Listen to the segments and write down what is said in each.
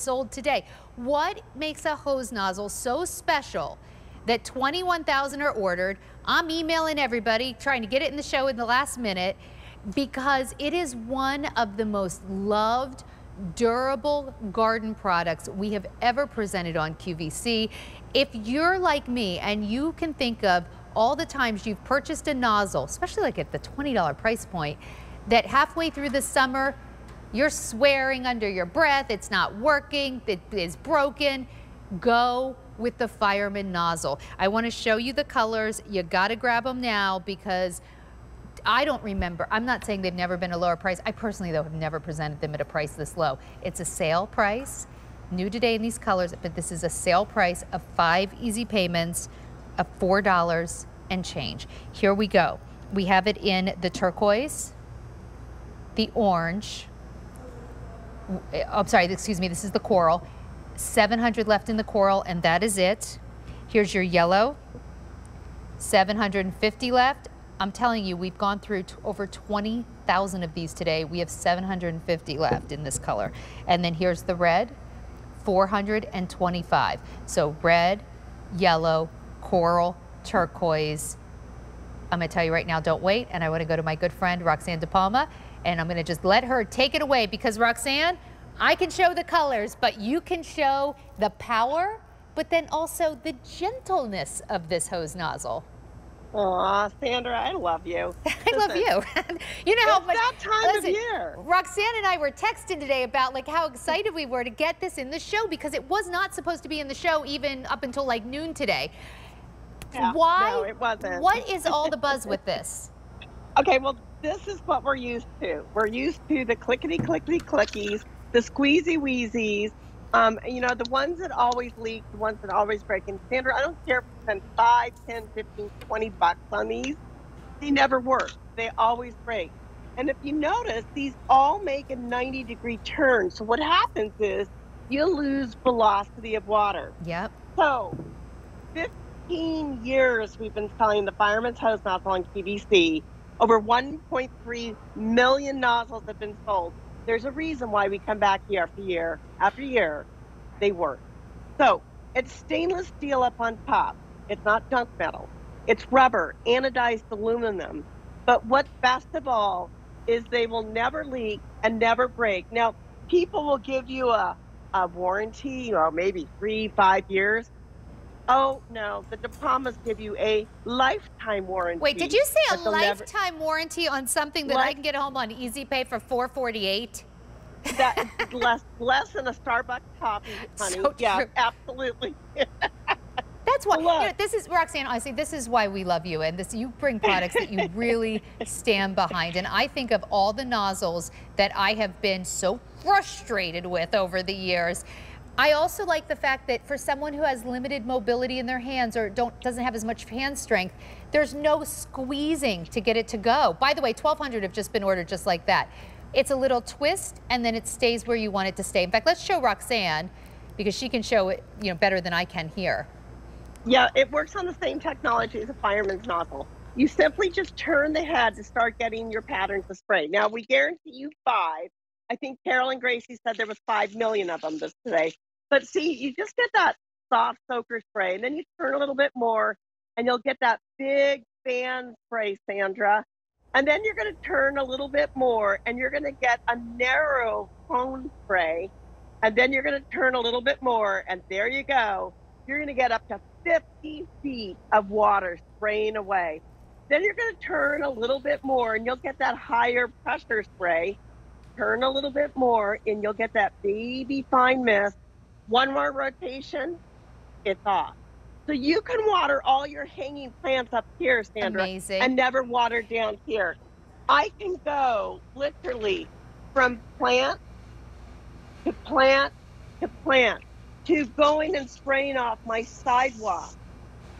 sold today. What makes a hose nozzle so special that 21,000 are ordered? I'm emailing everybody, trying to get it in the show in the last minute because it is one of the most loved durable garden products we have ever presented on QVC. If you're like me and you can think of all the times you've purchased a nozzle, especially like at the $20 price point, that halfway through the summer you're swearing under your breath, it's not working, it is broken. Go with the fireman nozzle. I want to show you the colors. You got to grab them now because I don't remember. I'm not saying they've never been a lower price. I personally, though, have never presented them at a price this low. It's a sale price, new today in these colors, but this is a sale price of five easy payments of $4 and change. Here we go. We have it in the turquoise, the orange, I'm sorry, excuse me, this is the coral. 700 left in the coral, and that is it. Here's your yellow. 750 left. I'm telling you, we've gone through over 20,000 of these today. We have 750 left in this color. And then here's the red, 425. So red, yellow, coral, turquoise. I'm gonna tell you right now, don't wait. And I wanna go to my good friend, Roxanne DePalma, and I'm gonna just let her take it away because Roxanne, I can show the colors, but you can show the power, but then also the gentleness of this hose nozzle. Aw, Sandra, I love you. I love you. you know how much that time listen, of year. Roxanne and I were texting today about like how excited we were to get this in the show because it was not supposed to be in the show even up until like noon today. Yeah, Why? No, it wasn't. What is all the buzz with this? Okay, well, this is what we're used to. We're used to the clickety clickety clickies the squeezy wheezies, um, you know, the ones that always leak, the ones that always break. And Sandra, I don't care if you spend 5, 10, 15, 20 bucks on these, they never work. They always break. And if you notice, these all make a 90 degree turn. So what happens is you lose velocity of water. Yep. So 15 years we've been selling the Fireman's Hose nozzle on QVC. Over 1.3 million nozzles have been sold. There's a reason why we come back year after year after year. They work. So it's stainless steel up on top. It's not junk metal. It's rubber, anodized aluminum. But what's best of all is they will never leak and never break. Now, people will give you a, a warranty, or maybe three, five years. Oh no, the DePalmas give you a lifetime warranty. Wait, did you say a lifetime never... warranty on something that I can get home on Easy Pay for 448? That less less than a Starbucks coffee, honey. So yeah, true. absolutely. That's why you know, this is Roxanne. Honestly, this is why we love you, and this you bring products that you really stand behind. And I think of all the nozzles that I have been so frustrated with over the years. I also like the fact that for someone who has limited mobility in their hands or don't doesn't have as much hand strength, there's no squeezing to get it to go. By the way, 1,200 have just been ordered just like that. It's a little twist and then it stays where you want it to stay. In fact, let's show Roxanne because she can show it you know, better than I can here. Yeah, it works on the same technology as a fireman's nozzle. You simply just turn the head to start getting your patterns of spray. Now, we guarantee you five I think Carolyn Gracie said there was five million of them this today. But see, you just get that soft soaker spray, and then you turn a little bit more, and you'll get that big fan spray, Sandra. And then you're going to turn a little bit more, and you're going to get a narrow cone spray. And then you're going to turn a little bit more, and there you go. You're going to get up to 50 feet of water spraying away. Then you're going to turn a little bit more, and you'll get that higher pressure spray turn a little bit more and you'll get that baby fine mist. One more rotation, it's off. So you can water all your hanging plants up here, Sandra, Amazing. and never water down here. I can go literally from plant to plant to plant to going and spraying off my sidewalk,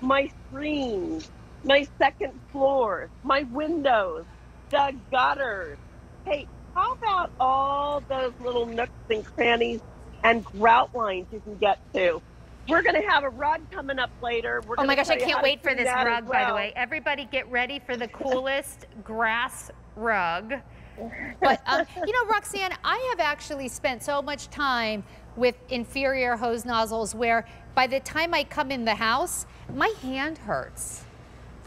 my screens, my second floors, my windows, the gutters. Hey, how about all those little nooks and crannies and grout lines you can get to? We're going to have a rug coming up later. We're oh my gosh, I can't wait for this rug, well. by the way. Everybody get ready for the coolest grass rug. But, um, you know, Roxanne, I have actually spent so much time with inferior hose nozzles where by the time I come in the house, my hand hurts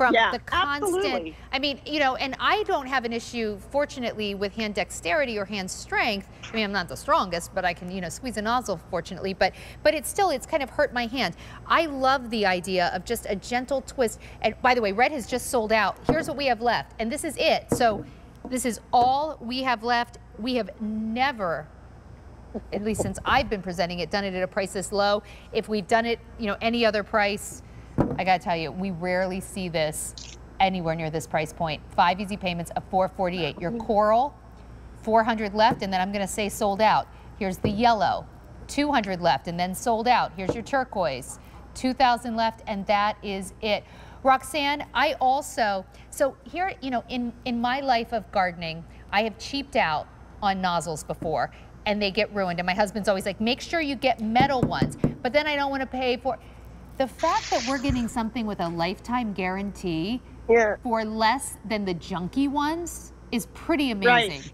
from Yeah, the constant. absolutely. I mean, you know, and I don't have an issue, fortunately, with hand dexterity or hand strength. I mean, I'm not the strongest, but I can, you know, squeeze a nozzle, fortunately. But, but it's still, it's kind of hurt my hand. I love the idea of just a gentle twist. And by the way, red has just sold out. Here's what we have left, and this is it. So, this is all we have left. We have never at least since I've been presenting it, done it at a price this low. If we've done it, you know, any other price, I gotta tell you, we rarely see this anywhere near this price point. Five easy payments of 448. Your coral, 400 left, and then I'm gonna say sold out. Here's the yellow, 200 left, and then sold out. Here's your turquoise, 2,000 left, and that is it. Roxanne, I also, so here, you know, in, in my life of gardening, I have cheaped out on nozzles before and they get ruined. And my husband's always like, make sure you get metal ones. But then I don't want to pay for the fact that we're getting something with a lifetime guarantee Yeah. for less than the junky ones is pretty amazing. Right.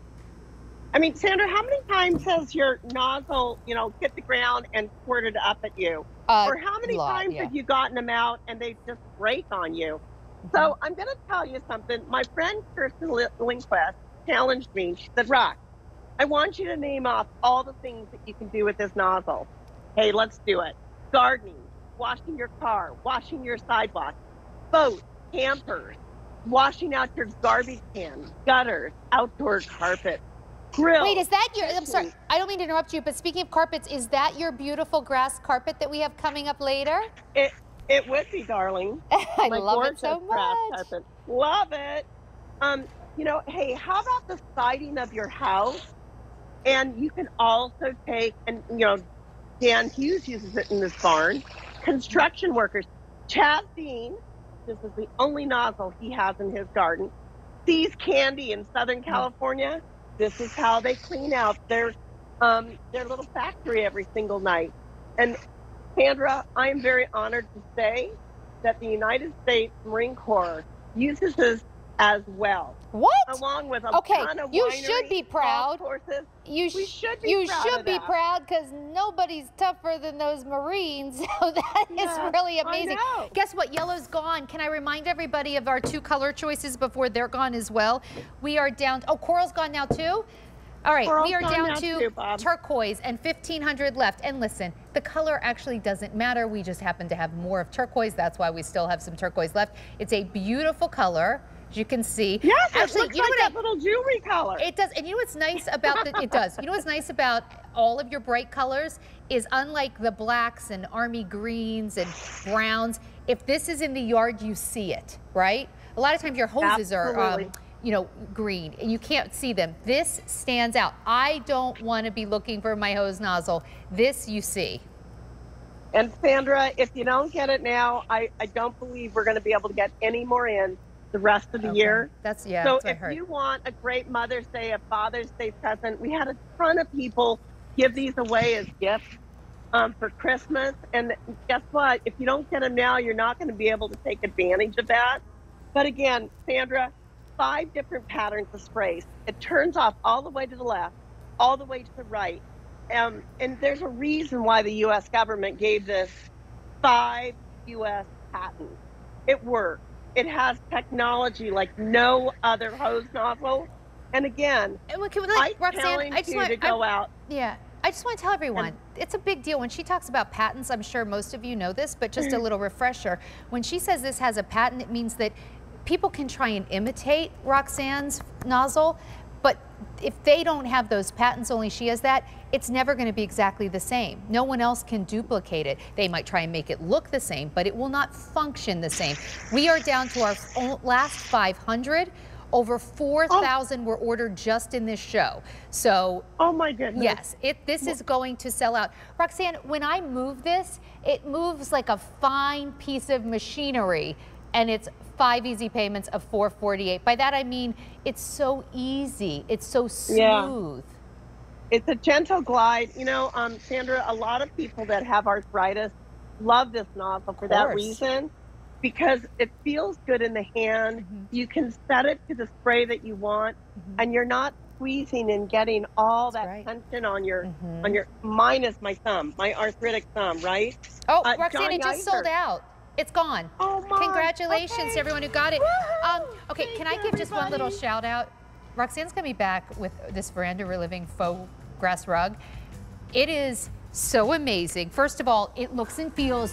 I mean, Sandra, how many times has your nozzle, you know, hit the ground and squirted up at you? Uh, or how many lot, times yeah. have you gotten them out and they just break on you? Mm-hmm. So I'm going to tell you something. My friend Kirsten Li- Lindquist challenged me. She said, Rock, I want you to name off all the things that you can do with this nozzle. Hey, let's do it. Gardening, washing your car, washing your sidewalk, boats, campers, washing out your garbage cans, gutters, outdoor carpet, grill. Wait, is that your? I'm sorry, I don't mean to interrupt you, but speaking of carpets, is that your beautiful grass carpet that we have coming up later? It, it would be, darling. I My love it so much. carpet. Love it. Um, you know, hey, how about the siding of your house? And you can also take, and you know, Dan Hughes uses it in this barn. Construction workers, Chaz Dean, this is the only nozzle he has in his garden. See's Candy in Southern California. This is how they clean out their um, their little factory every single night. And Sandra, I am very honored to say that the United States Marine Corps uses this as well, What? along with a Okay, ton of you should be proud. Courses. You We sh- should be you proud should be that. proud because nobody's tougher than those Marines. So that is Yeah, really I amazing. know. Guess what? Yellow's gone. Can I remind everybody of our two color choices before they're gone as well? We are down. Oh, coral's gone now too. All right, Coral's we are down to too, turquoise and 1500 left. And listen, the color actually doesn't matter. We just happen to have more of turquoise. That's why we still have some turquoise left. It's a beautiful color, you can see. Yes, actually, it looks you know like what I- that little jewelry color. it does. And you know what's nice about the, it does. You know what's nice about all of your bright colors is unlike the blacks and army greens and browns, if this is in the yard, you see it, right? A lot of times your hoses are, um, you know, green and you can't see them. This stands out. I don't want to be looking for my hose nozzle. This you see. And Sandra, if you don't get it now, I, I don't believe we're going to be able to get any more in the rest of the Okay. year. That's, yeah, so that's if you want a great Mother's Day, a Father's Day present, we had a ton of people give these away as gifts um, for Christmas. And guess what? If you don't get them now, you're not going to be able to take advantage of that. But again, Sandra, five different patterns of sprays. It turns off all the way to the left, all the way to the right. Um, and there's a reason why the U.S. government gave this five U.S. patents. It works. It has technology like no other hose nozzle. And again, And what- can we, I like, Roxanne, I just you want to go out. Yeah. I just want to tell everyone, it's a big deal. When she talks about patents, I'm sure most of you know this, but just a little refresher. When she says this has a patent, it means that people can try and imitate Roxanne's nozzle, if they don't have those patents, only she has that, it's never going to be exactly the same. No one else can duplicate it. They might try and make it look the same, but it will not function the same. We are down to our last 500. Over 4,000 were ordered just in this show. So Oh my goodness. Yes, it, this is going to sell out. Roxanne, when I move this, it moves like a fine piece of machinery and it's five easy payments of 448. By that I mean it's so easy. It's so smooth. Yeah. It's a gentle glide. You know, um, Sandra, a lot of people that have arthritis love this nozzle for that reason because it feels good in the hand. Mhm. You can set it to the spray that you want, Mhm. and you're not squeezing and getting all That's that right. tension on your Mhm. on your minus my thumb, my arthritic thumb, right? Oh, Uh, Roxanne, Johnny it just sold out. It's gone. Oh my! Congratulations okay. to everyone who got it. Um, okay, can I give you, just one little everybody. shout out? Roxanne's gonna be back with this Veranda We're Living faux grass rug. It is so amazing. First of all, it looks and feels